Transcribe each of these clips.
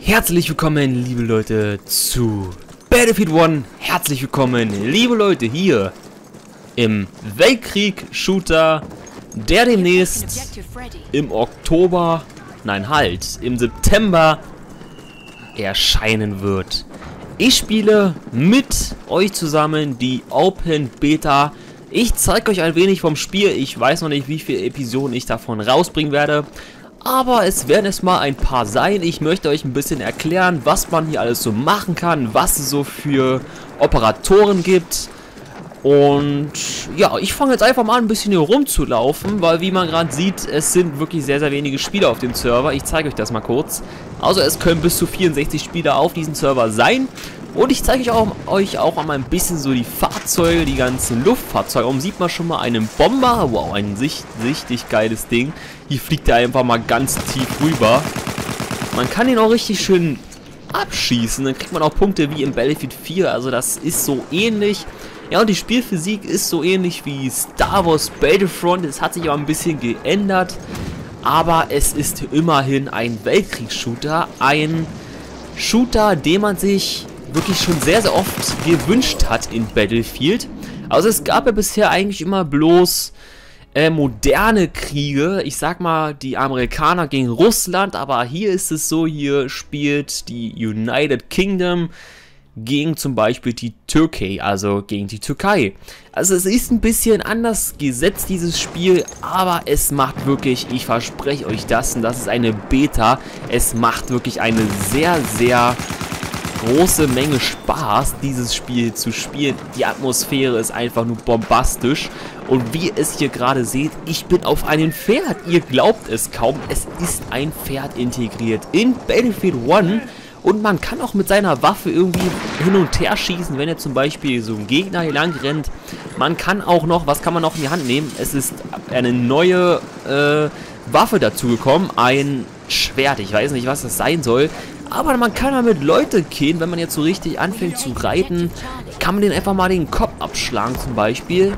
Herzlich willkommen, liebe Leute, zu Battlefield 1. Herzlich willkommen, liebe Leute, hier im Weltkrieg-Shooter, der demnächst im Oktober, nein halt, im September erscheinen wird. Ich spiele mit euch zusammen die Open Beta. Ich zeige euch ein wenig vom Spiel. Ich weiß noch nicht, wie viele Episoden ich davon rausbringen werde. Aber es werden es mal ein paar sein. Ich möchte euch ein bisschen erklären, was man hier alles so machen kann, was es so für Operatoren gibt. Und ja, ich fange jetzt einfach mal an, ein bisschen hier rumzulaufen, weil wie man gerade sieht, es sind wirklich sehr, sehr wenige Spieler auf dem Server. Ich zeige euch das mal kurz. Also es können bis zu 64 Spieler auf diesem Server sein. Und ich zeige euch auch, euch auch mal ein bisschen so die Fahrzeuge, die ganzen Luftfahrzeuge. Oben sieht man schon mal einen Bomber. Wow, ein sicht, sichtig geiles Ding. Hier fliegt er einfach mal ganz tief rüber. Man kann ihn auch richtig schön abschießen. Dann kriegt man auch Punkte wie im Battlefield 4. Also das ist so ähnlich. Ja, und die Spielphysik ist so ähnlich wie Star Wars Battlefront. Es hat sich aber ein bisschen geändert. Aber es ist immerhin ein Weltkriegsshooter. Ein Shooter, den man sich wirklich schon sehr, sehr oft gewünscht hat in Battlefield. Also es gab ja bisher eigentlich immer bloß äh, moderne Kriege. Ich sag mal, die Amerikaner gegen Russland. Aber hier ist es so, hier spielt die United Kingdom gegen zum Beispiel die Türkei, also gegen die Türkei. Also es ist ein bisschen anders gesetzt, dieses Spiel, aber es macht wirklich, ich verspreche euch das, und das ist eine Beta, es macht wirklich eine sehr, sehr große Menge Spaß, dieses Spiel zu spielen. Die Atmosphäre ist einfach nur bombastisch. Und wie ihr es hier gerade seht, ich bin auf einem Pferd. Ihr glaubt es kaum, es ist ein Pferd integriert in Battlefield 1. Und man kann auch mit seiner Waffe irgendwie hin und her schießen, wenn er zum Beispiel so ein Gegner hier lang rennt. Man kann auch noch, was kann man noch in die Hand nehmen? Es ist eine neue äh, Waffe dazugekommen, ein Schwert. Ich weiß nicht, was das sein soll. Aber man kann damit Leute killen, wenn man jetzt so richtig anfängt zu reiten. Kann man den einfach mal den Kopf abschlagen zum Beispiel.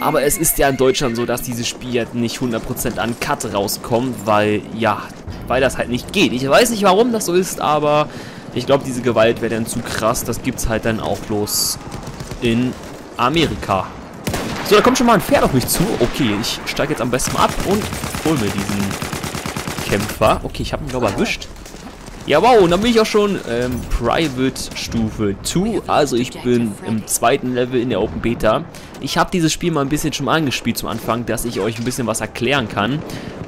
Aber es ist ja in Deutschland so, dass dieses Spiel jetzt nicht 100% an Cut rauskommt, weil, ja, weil das halt nicht geht. Ich weiß nicht, warum das so ist, aber ich glaube, diese Gewalt wäre dann zu krass. Das gibt es halt dann auch bloß in Amerika. So, da kommt schon mal ein Pferd auf mich zu. Okay, ich steige jetzt am besten ab und hol mir diesen Kämpfer. Okay, ich habe ihn, glaube ich, erwischt. Ja, wow, und dann bin ich auch schon ähm, Private Stufe 2. Also ich bin im zweiten Level in der Open Beta. Ich habe dieses Spiel mal ein bisschen schon angespielt zum Anfang, dass ich euch ein bisschen was erklären kann.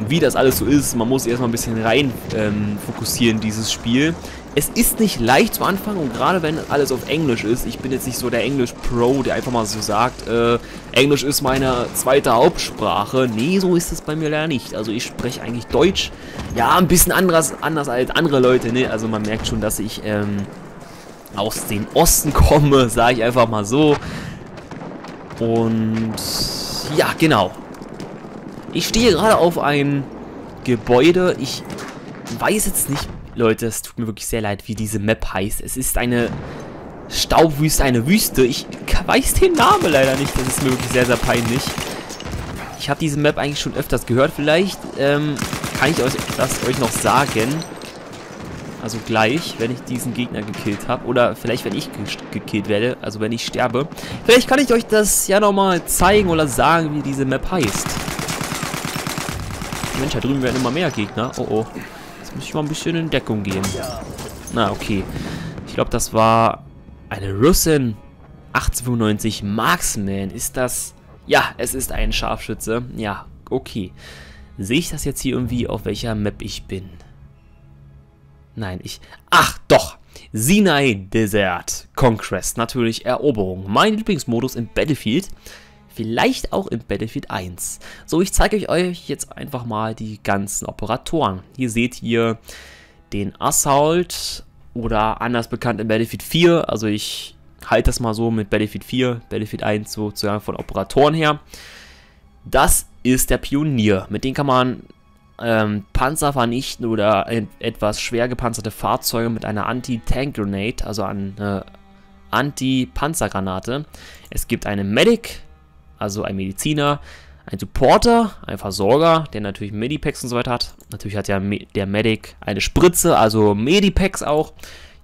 Wie das alles so ist. Man muss erstmal ein bisschen rein ähm, fokussieren, dieses Spiel. Es ist nicht leicht zu Anfang und gerade wenn alles auf Englisch ist, ich bin jetzt nicht so der Englisch-Pro, der einfach mal so sagt, äh, Englisch ist meine zweite Hauptsprache. Nee, so ist es bei mir leider nicht. Also ich spreche eigentlich Deutsch. Ja, ein bisschen anders, anders als andere Leute, ne? Also man merkt schon, dass ich ähm, aus dem Osten komme, sage ich einfach mal so. Und ja, genau. Ich stehe gerade auf ein Gebäude. Ich weiß jetzt nicht Leute, es tut mir wirklich sehr leid, wie diese Map heißt. Es ist eine Staubwüste, eine Wüste. Ich weiß den Namen leider nicht. Das ist mir wirklich sehr, sehr peinlich. Ich habe diese Map eigentlich schon öfters gehört. Vielleicht ähm, kann ich euch das euch noch sagen. Also gleich, wenn ich diesen Gegner gekillt habe. Oder vielleicht, wenn ich gekillt werde. Also wenn ich sterbe. Vielleicht kann ich euch das ja nochmal zeigen oder sagen, wie diese Map heißt. Mensch, da drüben werden immer mehr Gegner. Oh oh. Jetzt muss ich mal ein bisschen in Deckung gehen. Na, okay. Ich glaube, das war eine Russin 1895 Marksman. Ist das... Ja, es ist ein Scharfschütze. Ja, okay. Sehe ich das jetzt hier irgendwie, auf welcher Map ich bin? Nein, ich... Ach, doch! Sinai Desert Conquest. Natürlich Eroberung. Mein Lieblingsmodus im Battlefield. Vielleicht auch in Battlefield 1. So, ich zeige euch jetzt einfach mal die ganzen Operatoren. Hier seht ihr den Assault oder anders bekannt in Battlefield 4. Also ich halte das mal so mit Battlefield 4, Battlefield 1 sozusagen von Operatoren her. Das ist der Pionier. Mit dem kann man ähm, Panzer vernichten oder etwas schwer gepanzerte Fahrzeuge mit einer Anti-Tank-Grenade, also eine Anti-Panzergranate. Es gibt einen Medic, also ein Mediziner, ein Supporter, ein Versorger, der natürlich Medipacks und so weiter hat. Natürlich hat ja der Medic eine Spritze, also Medipacks auch.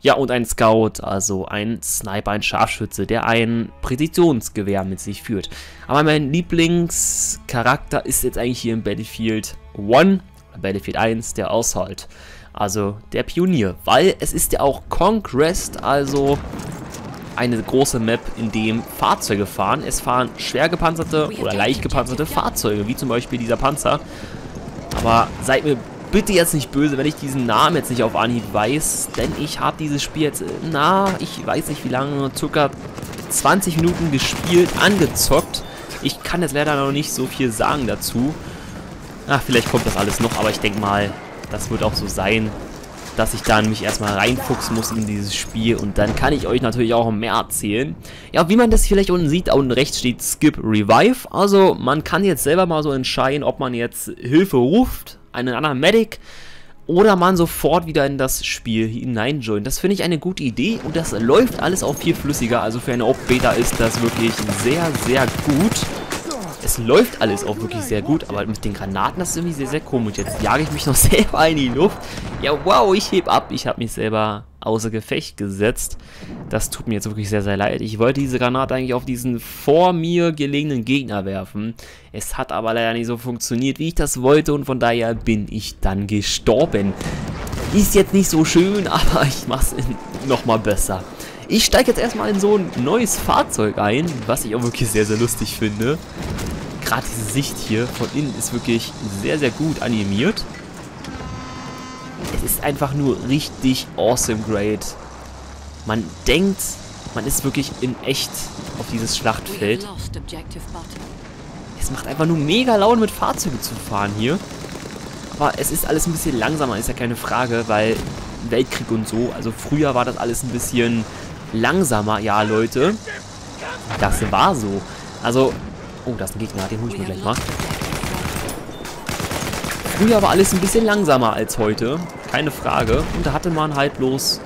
Ja, und ein Scout, also ein Sniper, ein Scharfschütze, der ein Präzisionsgewehr mit sich führt. Aber mein Lieblingscharakter ist jetzt eigentlich hier im Battlefield 1, Battlefield 1, der Aushalt. Also der Pionier, weil es ist ja auch Conquest, also eine große Map, in dem Fahrzeuge fahren. Es fahren schwer gepanzerte oder leicht gepanzerte Fahrzeuge, wie zum Beispiel dieser Panzer. Aber seid mir bitte jetzt nicht böse, wenn ich diesen Namen jetzt nicht auf Anhieb weiß, denn ich habe dieses Spiel jetzt, na, ich weiß nicht wie lange, circa 20 Minuten gespielt, angezockt. Ich kann jetzt leider noch nicht so viel sagen dazu. Ach, vielleicht kommt das alles noch, aber ich denke mal, das wird auch so sein dass ich dann mich erstmal reinfuchsen muss in dieses Spiel und dann kann ich euch natürlich auch mehr erzählen. Ja, wie man das vielleicht unten sieht, unten rechts steht Skip Revive, also man kann jetzt selber mal so entscheiden, ob man jetzt Hilfe ruft, einen anderen Medic oder man sofort wieder in das Spiel hineinjoint. Das finde ich eine gute Idee und das läuft alles auch viel flüssiger, also für eine Op-Beta ist das wirklich sehr, sehr gut. Es läuft alles auch wirklich sehr gut, aber mit den Granaten, das ist irgendwie sehr, sehr komisch. Jetzt jage ich mich noch selber in die Luft. Ja, wow, ich heb ab. Ich habe mich selber außer Gefecht gesetzt. Das tut mir jetzt wirklich sehr, sehr leid. Ich wollte diese Granate eigentlich auf diesen vor mir gelegenen Gegner werfen. Es hat aber leider nicht so funktioniert, wie ich das wollte und von daher bin ich dann gestorben. Ist jetzt nicht so schön, aber ich mache es nochmal besser. Ich steige jetzt erstmal in so ein neues Fahrzeug ein, was ich auch wirklich sehr, sehr lustig finde gerade diese Sicht hier von innen ist wirklich sehr, sehr gut animiert. Es ist einfach nur richtig awesome great. Man denkt, man ist wirklich in echt auf dieses Schlachtfeld. Es macht einfach nur mega Laune mit Fahrzeugen zu fahren hier. Aber es ist alles ein bisschen langsamer, ist ja keine Frage, weil Weltkrieg und so, also früher war das alles ein bisschen langsamer. Ja, Leute, das war so. Also Oh, da ist ein Gegner, den hole ich mir gleich mal. Früher war alles ein bisschen langsamer als heute, keine Frage. Und da hatte man halt bloß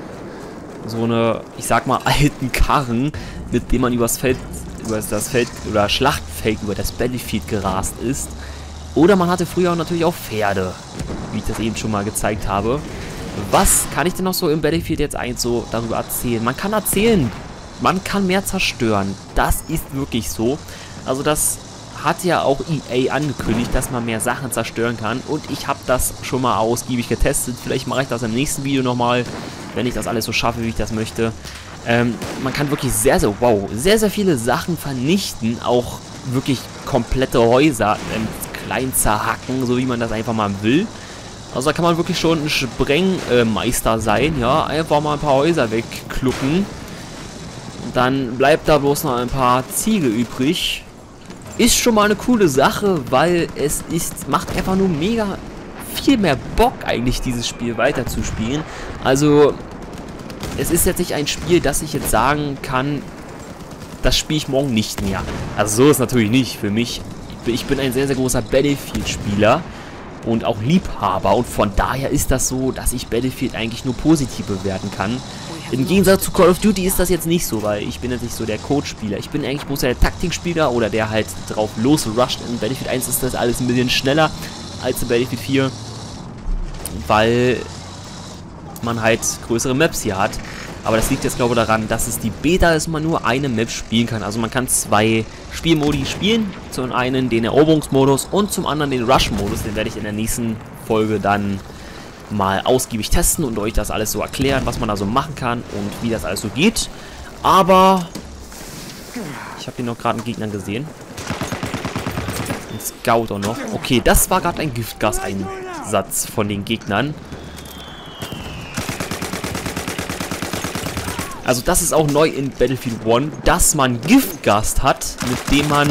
so eine, ich sag mal, alten Karren, mit dem man übers Feld, über das Feld oder Schlachtfeld, über das Battlefield gerast ist. Oder man hatte früher natürlich auch Pferde, wie ich das eben schon mal gezeigt habe. Was kann ich denn noch so im Battlefield jetzt eigentlich so darüber erzählen? Man kann erzählen, man kann mehr zerstören. Das ist wirklich so. Also das hat ja auch EA angekündigt, dass man mehr Sachen zerstören kann. Und ich habe das schon mal ausgiebig getestet. Vielleicht mache ich das im nächsten Video nochmal, wenn ich das alles so schaffe, wie ich das möchte. Ähm, man kann wirklich sehr, sehr, wow, sehr, sehr viele Sachen vernichten. Auch wirklich komplette Häuser ähm, klein zerhacken, so wie man das einfach mal will. Also da kann man wirklich schon ein Sprengmeister sein, ja. Einfach mal ein paar Häuser wegklucken. Dann bleibt da bloß noch ein paar Ziegel übrig. Ist schon mal eine coole Sache, weil es ist, macht einfach nur mega viel mehr Bock eigentlich, dieses Spiel weiterzuspielen. Also, es ist jetzt nicht ein Spiel, das ich jetzt sagen kann, das spiele ich morgen nicht mehr. Also so ist natürlich nicht für mich. Ich bin ein sehr, sehr großer Battlefield-Spieler und auch Liebhaber und von daher ist das so, dass ich Battlefield eigentlich nur positiv bewerten kann. Im Gegensatz zu Call of Duty ist das jetzt nicht so, weil ich bin jetzt nicht so der Code-Spieler. Ich bin eigentlich bloß der Taktikspieler oder der halt drauf losrusht. In Battlefield 1 ist das alles ein bisschen schneller als in Battlefield 4, weil man halt größere Maps hier hat. Aber das liegt jetzt glaube ich daran, dass es die Beta ist, man nur eine Map spielen kann. Also man kann zwei Spielmodi spielen. Zum einen den Eroberungsmodus und zum anderen den Rush-Modus. Den werde ich in der nächsten Folge dann mal ausgiebig testen und euch das alles so erklären, was man da so machen kann und wie das alles so geht. Aber ich habe hier noch gerade einen Gegner gesehen. Ein Scout auch noch. Okay, das war gerade ein Giftgaseinsatz von den Gegnern. Also das ist auch neu in Battlefield 1, dass man Giftgas hat, mit dem man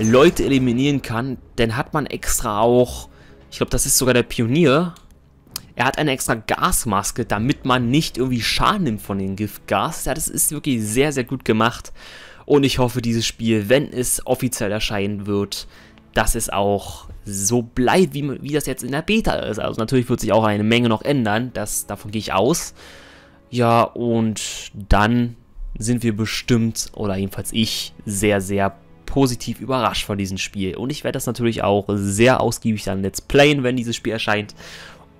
Leute eliminieren kann. Denn hat man extra auch, ich glaube das ist sogar der Pionier, er hat eine extra Gasmaske, damit man nicht irgendwie Schaden nimmt von dem Giftgas. Ja, das ist wirklich sehr, sehr gut gemacht. Und ich hoffe, dieses Spiel, wenn es offiziell erscheinen wird, dass es auch so bleibt, wie, wie das jetzt in der Beta ist. Also natürlich wird sich auch eine Menge noch ändern, das, davon gehe ich aus. Ja, und dann sind wir bestimmt, oder jedenfalls ich, sehr, sehr positiv überrascht von diesem Spiel. Und ich werde das natürlich auch sehr ausgiebig dann Let's Playen, wenn dieses Spiel erscheint.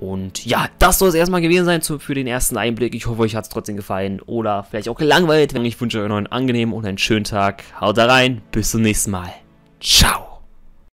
Und ja, das soll es erstmal gewesen sein für den ersten Einblick. Ich hoffe, euch hat es trotzdem gefallen oder vielleicht auch gelangweilt. Ich wünsche euch noch einen angenehmen und einen schönen Tag. Haut rein, bis zum nächsten Mal. Ciao.